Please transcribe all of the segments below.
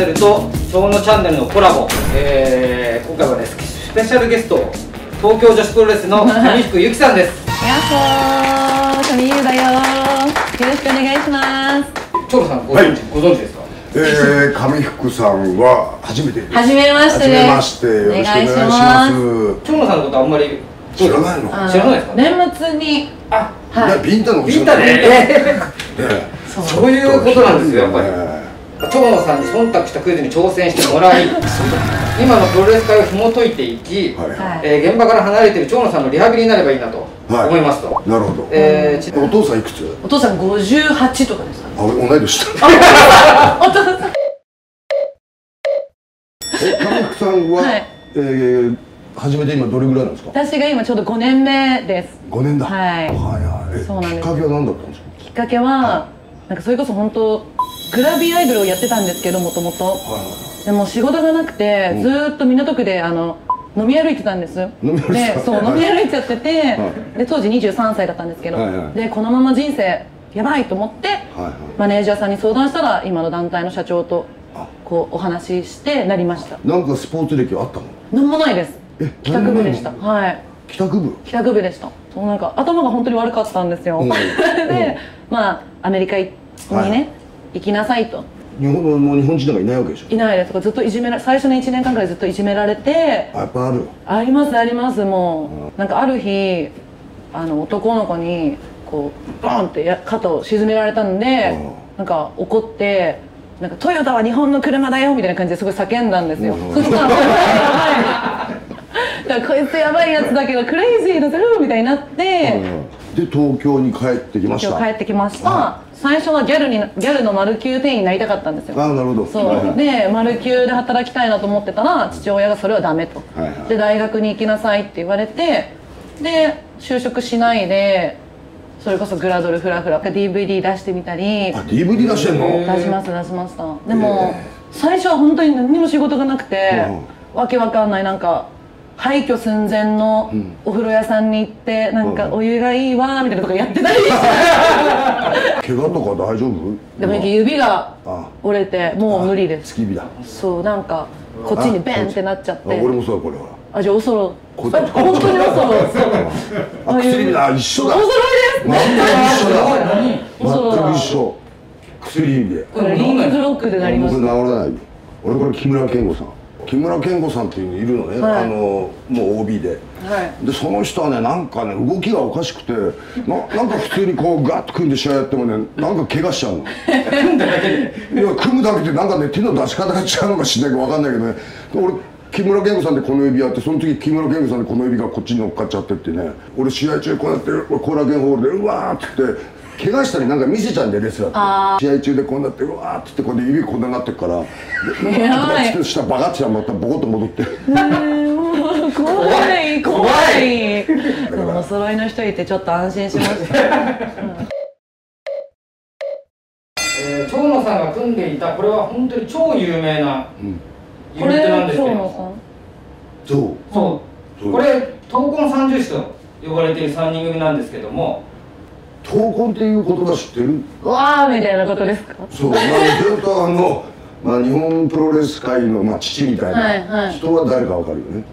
ネルと長野チャンネルのコラボ、えー、今回はねスペシャルゲスト東京女子プロレスの上福由紀さんです。やっほー、上優だよよろしくお願いします。長野さんご存知、はい、ご存知ですか？えー、上福さんは初めてです。初めまして。初めましてよろしくお願いします。長野さんのことあんまり知らないの？知らないですか、年末にあはい。ビンタのビンタね。そういうことなんですよやっぱり長野さんに忖度したクイズに挑戦してもらい今のプロレス界を紐解いていき、はい。えー、現場から離れている長野さんのリハビリになればいいなと思いますと、はい、なるほど、えー、お父さんいくつ？お父さん58とかですかあ同い年だ。お父さん。え上福さんは、はい、えー、初めて今どれぐらいなんですか？私が今ちょうど5年目です。5年だ。はい。はいはい。そうなんですきっかけは何だったんですか？きっかけは、はい、なんかそれこそ本当グラビアアイドルをやってたんですけどもともと。でも仕事がなくて、ずっと港区であの飲み歩いてたんです。でそう飲み歩いちゃってて、はい、で当時23歳だったんですけど、でこのまま人生やばいと思って、マネージャーさんに相談したら今の団体の社長とこうお話ししてなりました。なんかスポーツ歴あったの？何もないです。帰宅部でした。はい。帰宅部？帰宅部でした。そうなんか頭が本当に悪かったんですよ、うん、で、まあアメリカにね、はい、行きなさいと。日本のもう日本人なんかいないわけでしょ？いないです。ずっといじめら最初の1年間ぐらいずっといじめられて。やっぱある？ありますあります。もうなんかある日あの男の子にこうボンってや肩を沈められたんでなんか怒ってなんかトヨタは日本の車だよみたいな感じですごい叫んだんですよ、そしたらだこいつやばいやつだけどクレイジーだぞみたいになって、で東京に帰ってきました。帰ってきました、最初はギャルにギャルのマルキュー店員になりたかったんですよ。あなるほど。そう、はいはい、でマルキューで働きたいなと思ってたら父親がそれはダメと、はいはい、で大学に行きなさいって言われてで就職しないでそれこそグラドルフラフラ DVD 出してみたり。あ DVD 出してんの？出します出しましたでも最初は本当に何も仕事がなくて、わけわかんないなんか廃墟寸前のお風呂屋さんに行ってなんかお湯がいいわみたいなとかやってたりして。怪我とか大丈夫？でも指が折れてもう無理です。月日だ。そうなんかこっちにベンってなっちゃって。俺もそうだこれは。あじゃあおそろ本当におそろそう。あ薬あ一緒だ。おそろいです。全く一緒だ。全く一緒。薬指で。これリングロックでなります。僕治らない。俺これ木村健吾さん木村健吾さんっていうのいるのね、はい、あのもう OB で、はい、でその人はねなんかね動きがおかしくてななんか普通にこうガッと組んで試合やってもねなんか怪我しちゃうの。組んだだけで。いや組むだけでなんかね手の出し方が違うのかしないか分かんないけどね。俺木村健吾さんでこの指やってその時木村健吾さんでこの指がこっちに乗っかっちゃってってね。俺試合中こうやってコーラゲンホールでうわーって言って怪我したりなんか見せちゃうんでレスラーって。試合中でこうなってうわーってってこうで指こんなになってるから。下バカッてまたボコッと戻って怖い怖いお揃いの人いてちょっと安心しました、えー、長野さんが組んでいたこれは本当に超有名なユニットなんですけど、そうそうこれ闘魂三重士と呼ばれている3人組なんですけども闘魂っていう言葉知ってる？わーみたいなことですか？そうまあずっとあの、まあ、日本プロレス界の、まあ、父みたいな人は誰かわかるよね、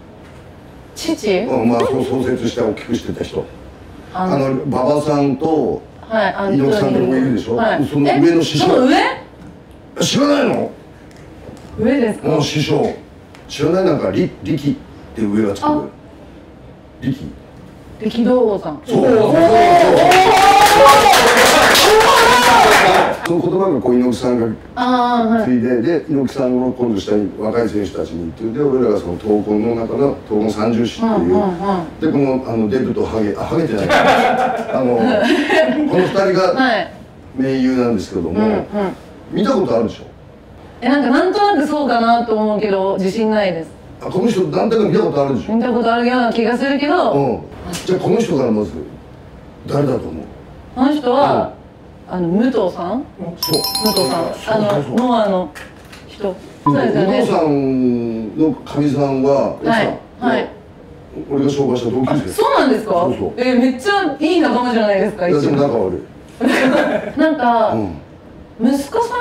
父？うん、まあそう創設して大きくしてた人。あの馬場さんとはい、猪木さんとかもいるでしょ、はい、その上の師匠。その上？知らないの？上ですか？師匠。知らない？なんか力力って上がつく力力道王さんそう。その言葉がこう猪木さんがついで、で猪木さんの今度下に若い選手たちに言ってで俺らがその闘魂の中の闘魂三重士っていう、でこのあのデブとハゲあハゲじゃないあのこの二人が盟友なん。ですけども、見たことあるでしょえなんかなんとなくそうかなと思うけど自信ないです。あこの人団体が見たことあるでしょ。見たことあるような気がするけど、うん、じゃあこの人からまず誰だと思う？この人は、あの武藤さん？そう。武藤さん。あのノアの人。そうですよね。武藤さんのかみさんははい。はい。俺が紹介した同級生そうなんですか？そうそう。えめっちゃいい仲間じゃないですかいやでも仲悪い。なんか、息子さん？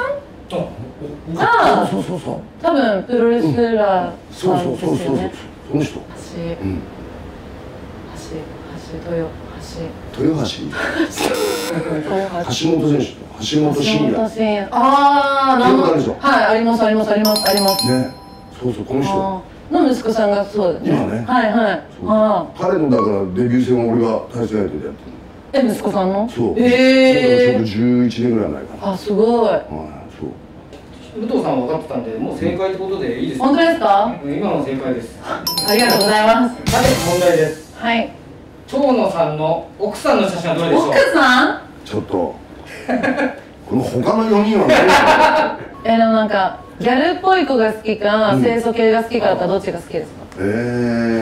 ああそうそうそう多分プロレスラーそうそうそうそうその人。橋、うん、橋橋豊橋豊橋？橋。本選手橋本真也。ああなるほどはいありますありますありますあります。ね。そうそうこの人。の息子さんがそうだね。今ね。はいはい。彼のだからデビュー戦は俺が対戦相手でやってる。え息子さんの？そう。ええー、ちょうど11年ぐらい前かな。あすごい。はいそう。武藤さんは分かってたんでもう正解ってことでいいです。本当ですか？今の正解です。ありがとうございます。さて問題です。はい長野さんの奥さんの写真はどれでしょう？奥さん？ちょっと。この他の4人は何えでもなんかギャルっぽい子が好きか、うん、清楚系が好きかだったらどっちが好きですか？え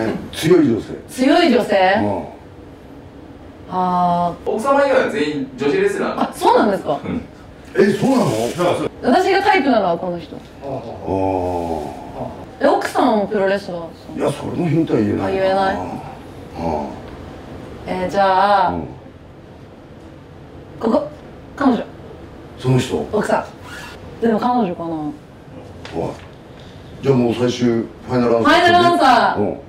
えー、強い女性。強い女性、うん。あ。奥様以外は全員女子レスラーあそうなんですか、うん、えそうなの？私がタイプなのはこの人。ああ奥さんもプロレスラーいやそれのヒントは言えないあ言えない。ああえー、じゃあ、うん、ここ彼女。その人？奥さん。でも彼女かな。じゃあもう最終ファイナルアンサーファイナルアンサー、うん、こ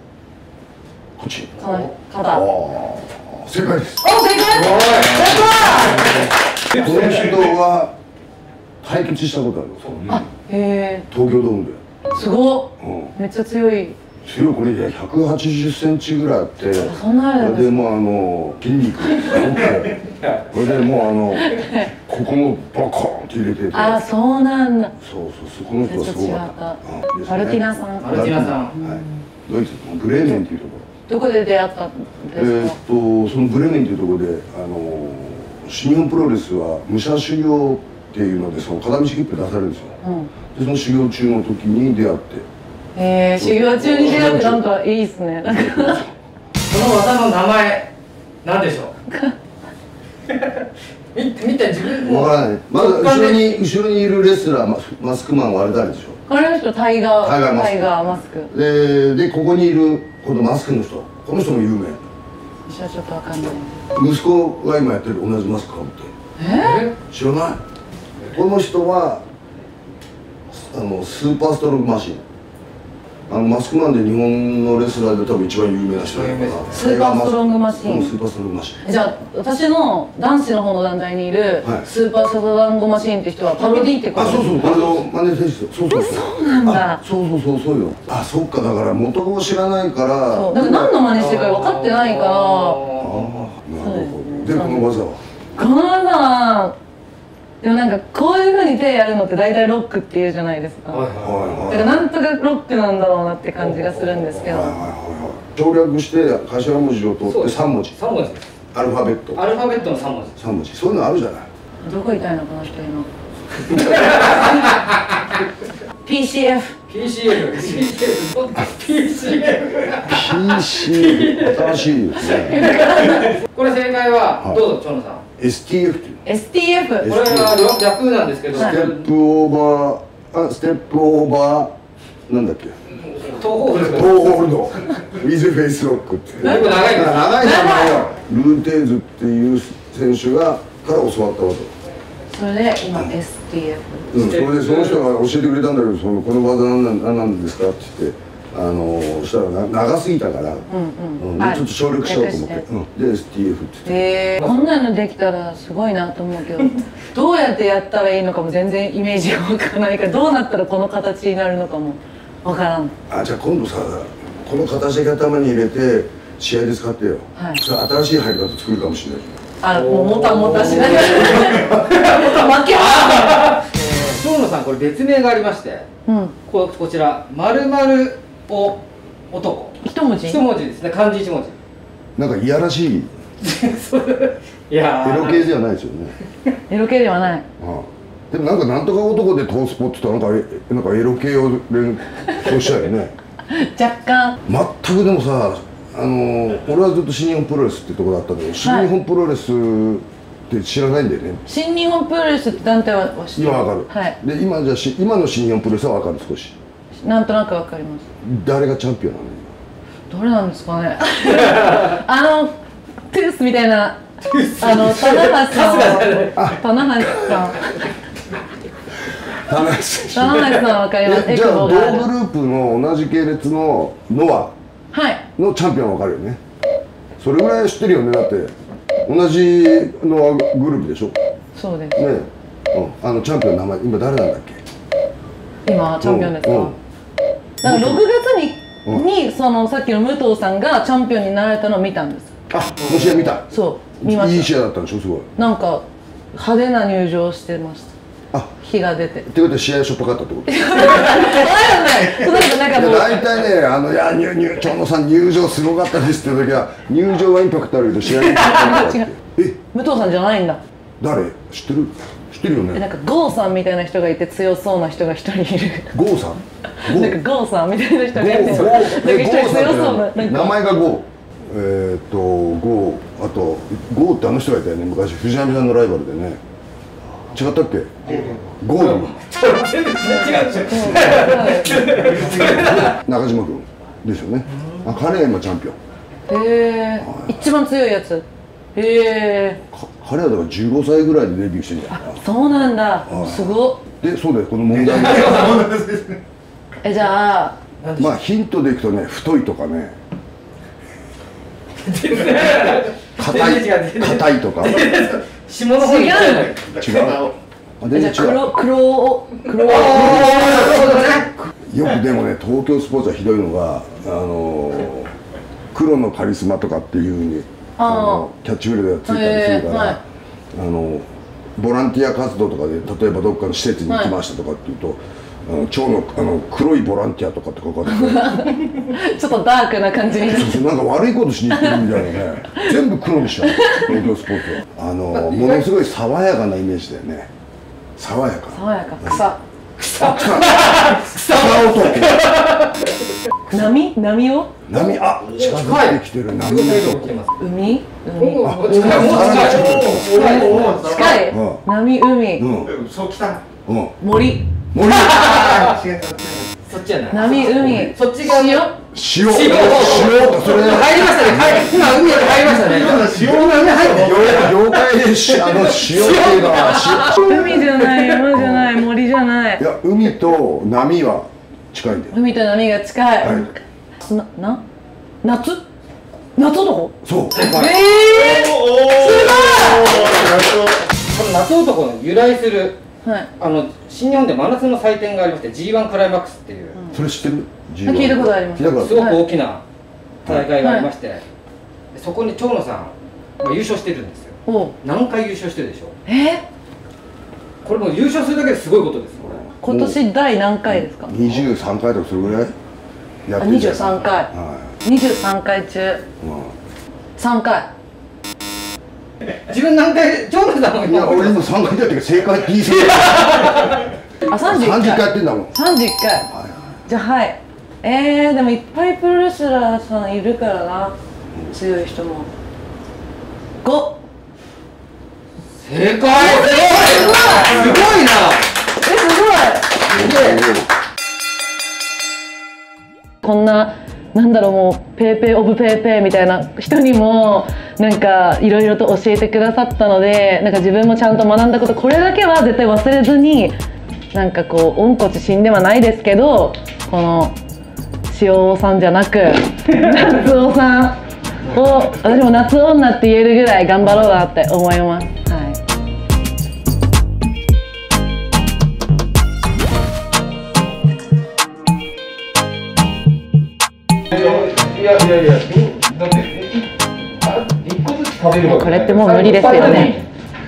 っち。この肩。正解です。お正解。この人は対決したことあるあへえ東京ドームで。すごっ、うん、めっちゃ強い強いこれで180センチぐらいあってそんなあるんでもうあの筋肉。これでもうあのここもバコーンって入れてて。あそうなんだ。そうそうそこの人はすごかった、うん、マルティナさん。マルティナさん、はい、ドイツブレーメンっていうところ。どこで出会ったんですか？えー、っとそのブレメンっていうところであの新日本プロレスは武者修行っていうのでその片道切符出されるんですよ、うん、でその修行中の時に出会ってへえ修行中に出会ってなんかいいっすね。その技の名前なんでしょう？見見て自分わからない。まず後ろに後ろにいるレスラーママスクマンはあれ誰でしょう？この人タイガータイガーマスク。ででここにいるこのマスクの人。この人も有名。私はちょっとわかんない。息子が今やってる同じマスクかぶってえ？ー、知らない？この人はあのスーパーストロングマシンあのマスクマンで日本のレスラーで多分一番有名な人だから。スーパーストロングマシン、スーパーストロングマシン。じゃあ私の男子の方の団体にいる、スーパーストロングマシンって人はパロディってこと？あそうそうこれのマネ選手そうそうそう。なんだ。そうそうそうそうよ。あそっかだから元を知らないから。そう。だから何の真似してるか分かってないから。ああなるほど。でこの技は？この技はでもなんかこういうふうに手やるのって大体ロックっていうじゃないですか、はいはい、だからなんとかロックなんだろうなって感じがするんですけど、はいはいはい、省略して頭文字を取って3文字。3文字アルファベット。アルファベットの3文字。3文字。そういうのあるじゃない。どこ痛いのこの人今。PCF PCF PCF PCF 新しい。ですねこれ正解はどうぞ長野さん STF っていう。STF これは逆なんですけど。ステップオーバーあステップオーバーなんだっけ？トーホールドトーホールドウィズフェイスロックって長い長い長い名前よルーテーズっていう選手がから教わったわけそれで今 STF うん、それでその人が教えてくれたんだけどそのこの技何なん何なんですかって言ってあのしたらな長すぎたから、うんうん。うん、ちょっと省略しようと思って、うん、で STF って言って。え。ー、こんなのできたらすごいなと思うけど どうやってやったらいいのかも全然イメージがわからないからどうなったらこの形になるのかもわからん。あじゃあ今度さこの形だけ頭に入れて試合で使ってよ、はい、新しい入り方作るかもしれないあもうもたもたしない。負け。は長野さんこれ別名がありまして、うん、ここちら「まるまるお男」一文字？一文字ですね。漢字一文字。なんかいやらしい。いやエロ系ではないですよね。エロ系ではない。ああ。でもなんかなんとか男でトースポって言ったらなんかなんかエロ系を連想したよね。若干。全くでもさあの俺はずっと新日本プロレスってとこだったんで、新日本プロレスって知らないんだよね。新日本プロレスって団体は知って今わかる、はい、で今じゃし今の新日本プロレスはわかる少しなんとなくわかります。誰がチャンピオンなの？どれなんですかね。あのトゥースみたいなあの棚橋さん。棚橋さん。棚橋さん。わかります。じゃあ同グループの同じ系列のノアのチャンピオンわかるよね？それぐらい知ってるよね？だって同じノアグループでしょ？そうです。ねうん、あのチャンピオンの名前今誰なんだっけ？今チャンピオンですか、うんうん、だから6月に、にそのさっきの武藤さんがチャンピオンになられたのを見たんです。あの試合見た。そう見ました。いい試合だったんでしょすごい。なんか派手な入場してました。あ。日が出て。ってことで試合しょっぱかったってこと？なんかもう。大体ねあのいや入入長野さん入場すごかったですって時は入場はインパクトあるけど試合 違う。え？武藤さんじゃないんだ。誰？知ってる？知ってるよねなんか郷さんみたいな人がいて強そうな人が一人いる。郷さん？なんか郷さんみたいな人がいてなんか一人強そうな名前が郷えっと郷あと郷ってあの人がいたよね。昔藤波さんのライバルでね。違ったっけ？ゴール全然違う。中島君ですよね。あ彼今チャンピオン。へえ一番強いやつへえ彼はだから15歳ぐらいでデビューしてんじゃないそうなんだ。すごでそうだよこの問題。えじゃあまあヒントでいくとね太いとかね。硬い硬いとか。下の方に違う違う。あ全然違う。黒黒黒。よくでもね東京スポーツはひどいのがあの黒のカリスマとかっていうふうにあのキャッチフレーズがついたりするから、はい、あのボランティア活動とかで例えばどっかの施設に行きましたとかっていうと、はい蝶のあの黒いボランティアとかって書かれてちょっとダークな感じ。にそうそうなんか悪いことしに行ってるみたいなね。全部黒にしちゃう。東京スポーツは。あのものすごい爽やかなイメージだよね。爽やか。爽やか。草。草。草。草男 波？波を？波？あ近づい。てきてる波。海？海。近い。波海、うん、そう来た、うん、森。森。そっちじゃな。い波海そっち側塩塩塩それ。入りましたね。今海入りましたね。塩が海入って業界であの塩っていうのは。海じゃない山じゃない森じゃない。いや海と波は近いんだよ。海と波が近い、なな夏？夏男そう。ええー、すごいこの夏男の由来するはい、あの新日本で真夏の祭典がありまして G1 クライマックスっていう、うん、それ知ってる聞いたことありますすごく大きな大会がありまして、はい、そこに長野さん優勝してるんですよ何回優勝してるでしょうえこれも優勝するだけですごいことです今年第何回ですか？23回とかそれぐらいやってる23回、はい、23回中、うん、3回。自分何回長野さんもいや俺今3回だって正解って言いそう あ三十回。回やってんだもん。三十回、はい、じゃあはい。えー、でもいっぱいプロレスラーさんいるからな。強い人も。5正解！すごいすごいなこんななんだろうもうペーペーオブペーペーみたいな人にもなんかいろいろと教えてくださったのでなんか自分もちゃんと学んだことこれだけは絶対忘れずになんかこう温故知新ではないですけどこの塩尾さんじゃなく 夏尾さんを私も夏女って言えるぐらい頑張ろうなって思います。個ずつ食べるこれってもう無理ですよね。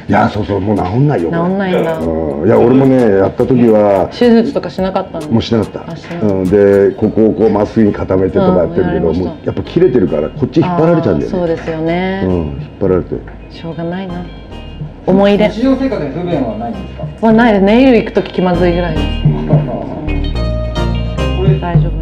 いやそうそうもう治んないよ。治んないんだ、うん、いや俺もねやった時は手術とかしなかったの？もうしなかった。うん、でここをこうまっすぐに固めてとかやってるけど、もうやっぱ切れてるからこっち引っ張られちゃうんだよね。そうですよね。うん引っ張られて。しょうがないな。思い出。日常生活に不便はないんですか？はないです。ネイル行く時気まずいぐらいです、うん、大丈夫